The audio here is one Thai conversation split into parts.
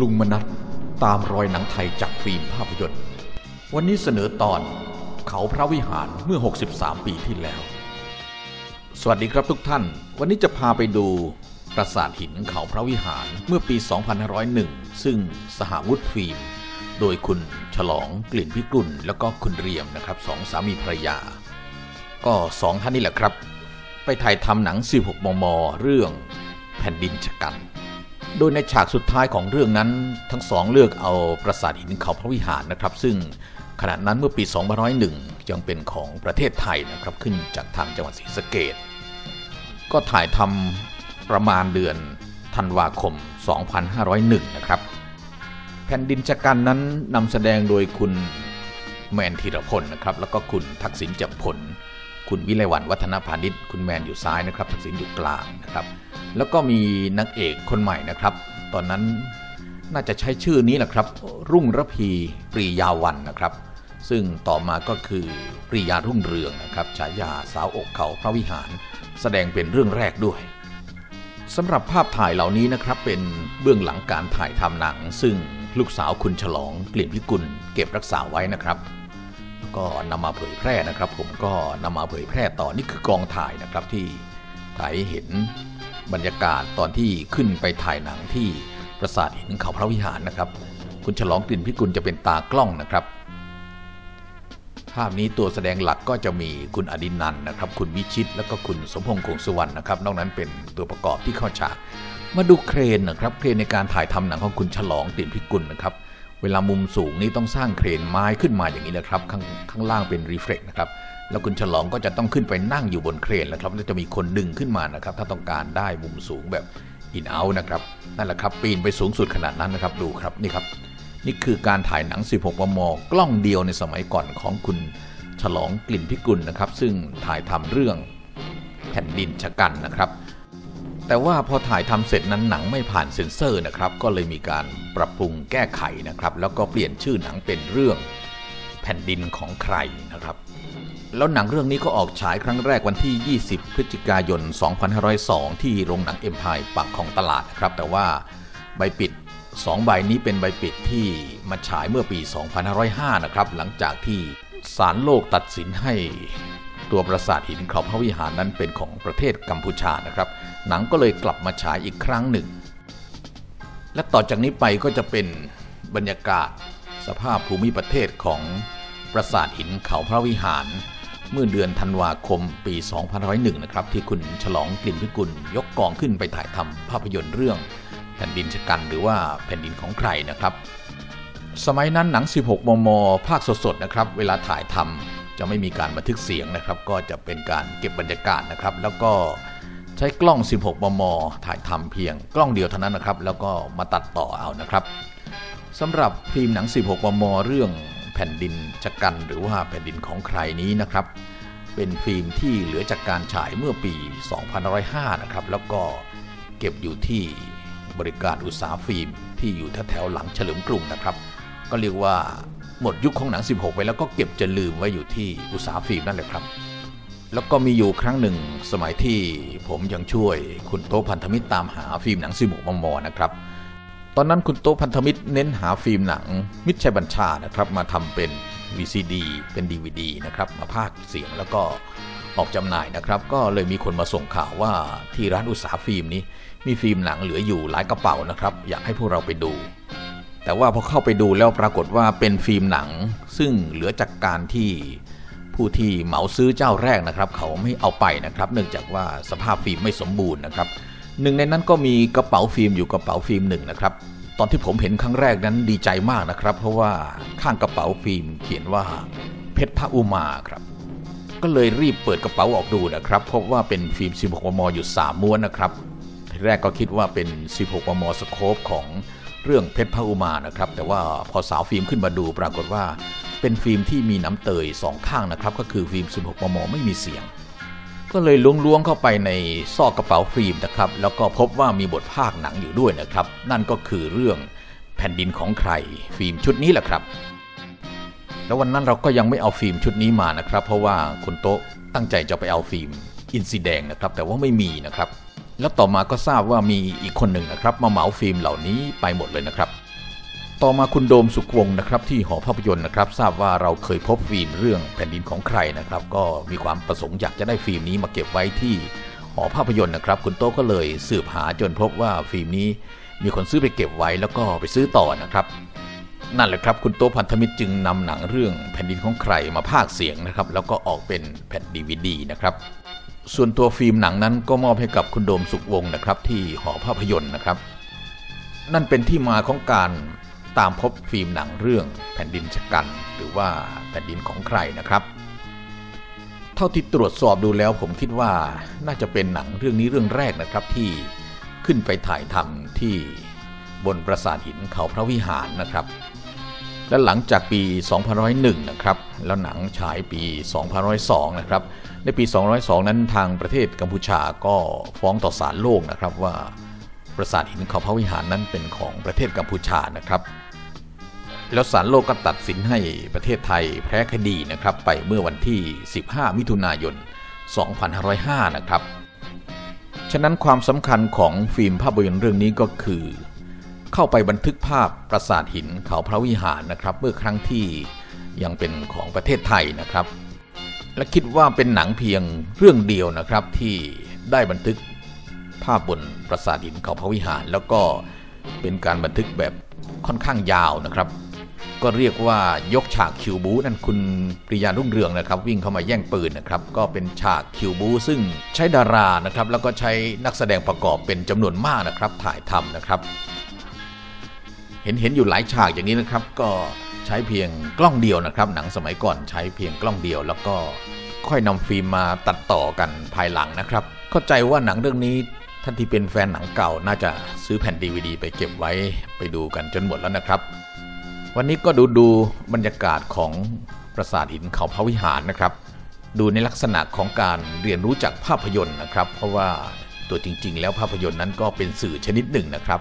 ลุงมนัทตามรอยหนังไทยจากฟิล์มภาพยนตร์ วันนี้เสนอตอนเขาพระวิหารเมื่อ 63 ปีที่แล้ว สวัสดีครับทุกท่าน วันนี้จะพาไปดูปราสาทหินเขาพระวิหารเมื่อปี 2501 ซึ่งสหวุฒิฟิล์ม โดยคุณฉลองกลิ่นพิกุลแล้วก็คุณเรียมนะครับสองสามีภรรยา ก็สองท่านนี่แหละครับ ไปถ่ายทำหนัง 16 มม เรื่องแผ่นดินชะกัน โดยในฉากสุดท้ายของเรื่องนั้น ทั้งสองเลือกเอาปราสาทหินเขาพระวิหารนะครับ ซึ่งขณะนั้นเมื่อปี 2501 ยังเป็นของประเทศไทยนะครับขึ้นจากทางจังหวัดศรีสะเกดก็ถ่ายทำประมาณเดือนธันวาคม 2501 นะครับ แผ่นดินชะกันนั้นนำแสดงโดยคุณแมนธีรพลนะครับ แล้วก็คุณทักษิณจำผล คุณวิไลวันวัฒนพาณิชย์คุณแมนอยู่ซ้ายนะครับทักษิณอยู่กลางนะครับ แล้วก็มีนักเอกคนใหม่นะครับ ตอนนั้นน่าจะใช้ชื่อนี้แหละครับ รุ่งระพีปรียาวันนะครับ ซึ่งต่อมาก็คือปรียารุ่งเรืองนะครับฉายาสาวอกเขาพระวิหาร แสดงเป็นเรื่องแรกด้วยสำหรับภาพถ่ายเหล่านี้นะครับเป็นเบื้องหลังการถ่ายทำหนัง ซึ่งลูกสาวคุณฉลองเกลิ่นพิกุลเก็บรักษาไว้นะครับ ก็นำมาเผยแพร่นะครับ ผมก็นำมาเผยแพร่ต่อนี่คือกองถ่ายนะครับที่ถ่ายเห็นบรรยากาศตอนที่ขึ้นไปถ่ายหนังที่ปราสาทหินเขาพระวิหารนะครับ คุณฉลองกลิ่นพิกุลจะเป็นตากล้องนะครับภาพนี้ตัวแสดงหลักก็จะมีคุณอดินันนะครับ คุณวิชิต แล้วก็คุณสมพงษ์คงสุวรรณนะครับ นอกนั้นเป็นตัวประกอบที่เข้าฉาก มาดูเครนนะครับ เครนในการถ่ายทำหนังของคุณฉลองกลิ่นพิกุลนะครับ เวลามุมสูงนี้ต้องสร้างเครนไม้ขึ้นมาอย่างนี้นะครับ ข้างข้างล่างเป็น reflex นะครับแล้วคุณฉลองก็จะต้องขึ้นไปนั่งอยู่บนเครนแล้วครับแล้วจะมีคนดึงขึ้นมานะครับ ถ้าต้องการได้มุมสูงแบบอินเอานะครับนั่นแหละครับปีนไปสูงสุดขนาดนั้นนะครับดูครับนี่ครับ นี่คือการถ่ายหนัง 16 มม กล้องเดียวในสมัยก่อนของคุณฉลองกลิ่นพิกุลนะครับ ซึ่งถ่ายทำเรื่องแผ่นดินของใครนะครับ แต่ว่าพอถ่ายทำเสร็จนั้นหนังไม่ผ่านเซ็นเซอร์นะครับ ก็เลยมีการปรับปรุงแก้ไขนะครับ แล้วก็เปลี่ยนชื่อหนังเป็นเรื่องแผ่นดินของใครนะครับ แล้วหนังเรื่องนี้ก็ออกฉายครั้งแรกวันที่ 20 พฤศจิกายน 2502 ที่โรงหนังเอ็มพายปากของตลาดนะครับ แต่ว่าใบปิด 2 ใบนี้เป็นใบปิดที่มาฉายเมื่อปี 2505 นะครับ หลังจากที่ศาลโลกตัดสินให้ตัวปราสาทหินเขาพระวิหารนั้นเป็นของประเทศกัมพูชานะครับ หนังก็เลยกลับมาฉายอีกครั้งหนึ่ง และต่อจากนี้ไปก็จะเป็นบรรยากาศสภาพภูมิประเทศของปราสาทหินเขาพระวิหาร เมื่อเดือนธันวาคมปี 2501 นะครับ ที่คุณฉลองกลิ่นพิกุลยกกองขึ้นไปถ่ายทำภาพยนตร์เรื่องแผ่นดินชะกันหรือว่าแผ่นดินของใครนะครับ สมัยนั้นหนัง 16 มม ภาคสดๆนะครับ เวลาถ่ายทำจะไม่มีการบันทึกเสียงนะครับ ก็จะเป็นการเก็บบรรยากาศนะครับ แล้วก็ ช้กล้อง 16 มม ถ่ายทำเพียงกล้องเดียวเท่านั้นนะครับ แล้วก็มาตัดต่อเอานะครับสำหรับฟิล์มหนัง 16 มม เรื่องแผ่นดินชะกันหรือว่าแผ่นดินของใครนี้นะครับ เป็นฟิล์มที่เหลือจากการฉายเมื่อปี 2505 นะครับ แล้วก็เก็บอยู่ที่บริการอุตสาหฟิล์มที่อยู่แถวๆหลังเฉลิมกรุงนะครับ ก็เรียกว่าหมดยุคของหนัง 16 ไปแล้วก็เก็บจะลืมไว้อยู่ที่อุตสาหฟิล์มนั่นแหละครับ แล้วก็มีอยู่ครั้งหนึ่งสมัยที่ผมยังช่วยคุณโตพันธมิตรตามหาฟิล์มหนัง16มมนะครับ ตอนนั้นคุณโตพันธมิตรเน้นหาฟิล์มหนัง มิตรชัยบัญชานะครับ มาทำเป็น VCD เป็น DVD นะครับ มาพากย์เสียงแล้วก็ออกจำหน่ายนะครับ ก็เลยมีคนมาส่งข่าวว่าที่ร้านอุตสาหฟิล์มนี้ มีฟิล์มหนังเหลืออยู่หลายกระเป๋านะครับ อยากให้พวกเราไปดู แต่ว่าพอเข้าไปดูแล้วปรากฏว่าเป็นฟิล์มหนัง ซึ่งเหลือจากการที่ ผู้ที่เหมาซื้อเจ้าแรกนะครับ เขาไม่เอาไปนะครับ เนื่องจากว่าสภาพฟิล์มไม่สมบูรณ์นะครับหนึ่งในนั้นก็มีกระเป๋าฟิล์มอยู่กระเป๋าฟิล์มหนึ่งนะครับตอนที่ผมเห็นครั้งแรกนั้นดีใจมากนะครับ เพราะว่าข้างกระเป๋าฟิล์มเขียนว่าเพชรพระอุมาครับก็เลยรีบเปิดกระเป๋าออกดูนะครับพบว่าเป็นฟิล์ม 16 มมอยู่ 3 ม้วนนะครับทีแรกก็คิดว่าเป็น 16 มม scope ของเรื่องเพชรพระอุมานะครับแต่ว่าพอสาวฟิล์มขึ้นมาดูปรากฏว่า เป็นฟิล์มที่มีหนามเตยสองข้างนะครับ ก็คือฟิล์ม 16 มม ไม่มีเสียง ก็เลยล้วงๆเข้าไปในซอกกระเป๋าฟิล์มนะครับ แล้วก็พบว่ามีบทพากย์หนังอยู่ด้วยนะครับ นั่นก็คือเรื่องแผ่นดินของใคร ฟิล์มชุดนี้แหละครับ แล้ววันนั้นเราก็ยังไม่เอาฟิล์มชุดนี้มานะครับ เพราะว่าคุณโต๊ะตั้งใจจะไปเอาฟิล์มอินทรีแดงนะครับ แต่ว่าไม่มีนะครับ แล้วต่อมาก็ทราบว่ามีอีกคนหนึ่งนะครับ มาเหมาฟิล์มเหล่านี้ไปหมดเลยนะครับ ต่อมาคุณโดมสุขวงศ์นะครับที่หอภาพยนตร์นะครับทราบว่าเราเคยพบฟิล์มเรื่องแผ่นดินของใครนะครับ ก็มีความประสงค์อยากจะได้ฟิล์มนี้มาเก็บไว้ที่หอภาพยนตร์นะครับ คุณโต้ก็เลยสืบหาจนพบว่าฟิล์มนี้มีคนซื้อไปเก็บไว้แล้วก็ไปซื้อต่อนะครับ นั่นแหละครับคุณโต้พันธมิตรจึงนำหนังเรื่องแผ่นดินของใครมาพากย์เสียงนะครับแล้วก็ออกเป็นแผ่นดีวดีนะครับส่วนตัวฟิล์มหนังนั้นก็มอบให้กับคุณโดมสุขวงศ์นะครับที่หอภาพยนตร์นะครับ นั่นเป็นที่มาของการ ตามพบฟิล์มหนังเรื่องแผ่นดินชะกัน หรือว่าแผ่นดินของใครนะครับ เท่าที่ตรวจสอบดูแล้วผมคิดว่าน่าจะเป็นหนังเรื่องนี้เรื่องแรกนะครับที่ขึ้นไปถ่ายทำที่บนปราสาทหินเขาพระวิหารนะครับ และหลังจากปี 2001 นะครับ แล้วหนังฉายปี 2002 นะครับ ในปี 2002 นั้นทางประเทศกัมพูชาก็ฟ้องต่อศาลโลกนะครับว่า ปราสาทหินเขาพระวิหารนั้นเป็นของประเทศกัมพูชานะครับ แล้วศาลโลกก็ตัดสินให้ประเทศไทยแพ้คดีนะครับ ไปเมื่อวันที่ 15 มิถุนายน 2505 นะครับ ฉะนั้นความสำคัญของฟิล์มภาพยนตร์เรื่องนี้ก็คือ เข้าไปบันทึกภาพปราสาทหินเขาพระวิหารนะครับ เมื่อครั้งที่ยังเป็นของประเทศไทยนะครับ และคิดว่าเป็นหนังเพียงเรื่องเดียวนะครับที่ได้บันทึก ภาพบนปราสาทหินเขาพระวิหาร แล้วก็เป็นการบันทึกแบบค่อนข้างยาวนะครับ ก็เรียกว่ายกฉากคิวบูนั่นคุณปริยารุ่งเรืองนะครับ วิ่งเข้ามาแย่งปืนนะครับ ก็เป็นฉากคิวบูซึ่งใช้ดารานะครับ แล้วก็ใช้นักแสดงประกอบเป็นจำนวนมากนะครับ ถ่ายทำนะครับ เห็นเห็นอยู่หลายฉากอย่างนี้นะครับ ก็ใช้เพียงกล้องเดียวนะครับ หนังสมัยก่อนใช้เพียงกล้องเดียว แล้วก็ค่อยนำฟิล์มมาตัดต่อกันภายหลังนะครับ เข้าใจว่าหนังเรื่องนี้ ท่านที่เป็นแฟนหนังเก่าน่าจะซื้อแผ่นดีวดีไปเก็บไว้ไปดูกันจนหมดแล้วนะครับ วันนี้ก็ดูดูบรรยากาศของปราสาทหินเขาพระวิหารนะครับ ดูในลักษณะของการเรียนรู้จากภาพยนตร์นะครับ เพราะว่าตัวจริง ๆ แล้วภาพยนตร์นั้นก็เป็นสื่อชนิดหนึ่งนะครับ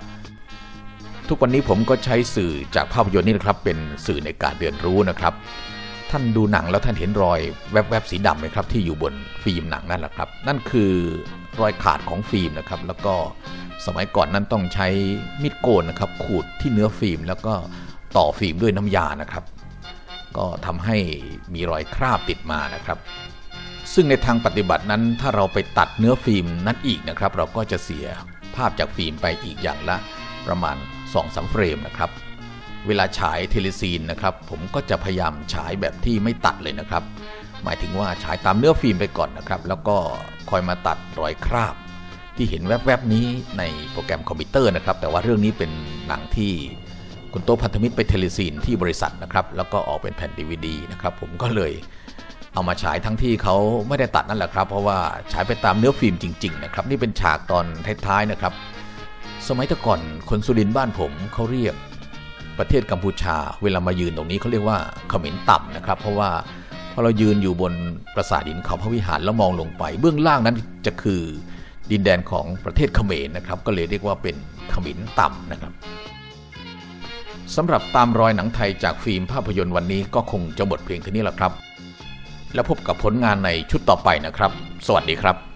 ทุกวันนี้ผมก็ใช้สื่อจากภาพยนตร์นี่นะครับ เป็นสื่อในการเรียนรู้นะครับ ท่านดูหนังแล้วท่านเห็นรอยแวบๆสีดำไหมครับ ที่อยู่บนฟิล์มหนังนั่นแหละครับ นั่นคือรอยขาดของฟิล์มนะครับ แล้วก็สมัยก่อนนั้นต้องใช้มีดโกนนะครับ ขูดที่เนื้อฟิล์ม แล้วก็ต่อฟิล์มด้วยน้ำยานะครับ ก็ทำให้มีรอยคราบติดมานะครับ ซึ่งในทางปฏิบัตินั้นถ้าเราไปตัดเนื้อฟิล์มนั้นอีกนะครับ เราก็จะเสียภาพจากฟิล์มไปอีกอย่างละประมาณ2-3สเฟรมนะครับ เวลาฉาย telecine นะครับ ผมก็จะพยายามฉายแบบที่ไม่ตัดเลยนะครับ หมายถึงว่าฉายตามเนื้อฟิล์มไปก่อนนะครับ แล้วก็คอยมาตัดรอยคราบ ที่เห็นแวบๆนี้ในโปรแกรมคอมพิวเตอร์นะครับ แต่ว่าเรื่องนี้เป็นหนังที่คุณโตพันธมิตรไป telecine ที่บริษัทนะครับ แล้วก็ออกเป็นแผ่นดีวดีนะครับผมก็เลยเอามาฉายทั้งที่เขาไม่ได้ตัดนั่นแหละครับ เพราะว่าฉายไปตามเนื้อฟิล์มจริงๆนะครับ นี่เป็นฉากตอนท้ายๆนะครับ สมัยแต่ก่อนคนสุรินทร์บ้านผมเขาเรียก ประเทศกัมพูชา เวลามายืนตรงนี้เขาเรียกว่าเขมรต่ำนะครับ เพราะว่าพอเรายืนอยู่บนปราสาทหินเขาพระวิหารแล้วมองลงไป เบื้องล่างนั้นจะคือดินแดนของประเทศเขมรนะครับ ก็เลยเรียกว่าเป็นเขมรต่ำนะครับสำหรับตามรอยหนังไทยจากฟิล์มภาพยนตร์วันนี้ก็คงจะหมดเพียงเท่านี้แหละครับ แล้วพบกับผลงานในชุดต่อไปนะครับ สวัสดีครับ